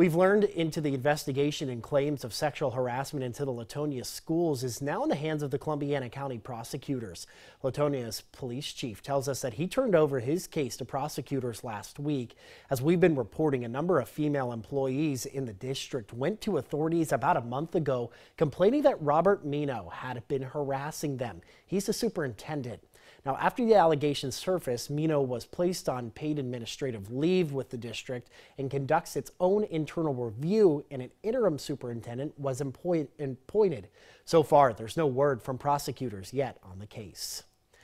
We've learned into the investigation and claims of sexual harassment into the Leetonia schools is now in the hands of the Columbiana County prosecutors. Leetonia's police chief tells us that he turned over his case to prosecutors last week. As we've been reporting, a number of female employees in the district went to authorities about a month ago complaining that Robert Mino had been harassing them. He's the superintendent. Now, after the allegations surfaced, Mino was placed on paid administrative leave with the district and conducts its own internal review, and an interim superintendent was appointed. So far, there's no word from prosecutors yet on the case.